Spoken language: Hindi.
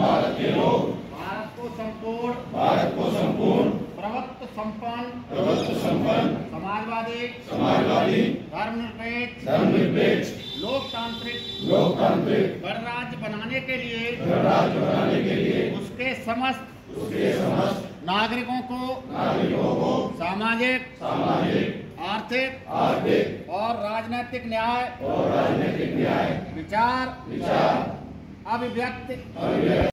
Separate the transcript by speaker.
Speaker 1: भारत के लोग।
Speaker 2: भारत को संपूर्ण।
Speaker 1: भारत को संपूर्ण।
Speaker 2: प्रभुत्व संपन्न।
Speaker 1: प्रभुत्व संपन्न।
Speaker 2: समाजवादी।
Speaker 1: समाजवादी।
Speaker 2: धर्मनिरपेक्ष।
Speaker 1: धर्मनिरपेक्ष।
Speaker 2: लोकतांत्रिक।
Speaker 1: लोकतांत्रिक।
Speaker 2: गणराज्य बनाने के लिए।
Speaker 1: गणराज्य बनाने के लिए।
Speaker 2: उसके समस्त।
Speaker 1: उसके समस्त।
Speaker 2: नागरिकों को।
Speaker 1: नागरिकों को।
Speaker 2: सामाजिक।
Speaker 1: सामाजिक।
Speaker 2: आर्थिक।
Speaker 1: आर्थिक।
Speaker 2: और राजनीतिक न्याय।
Speaker 1: और राजनीतिक न्याय।
Speaker 2: विचार।
Speaker 1: विचार।
Speaker 2: अभिव्यक्ति।
Speaker 1: अभिव्यक्ति।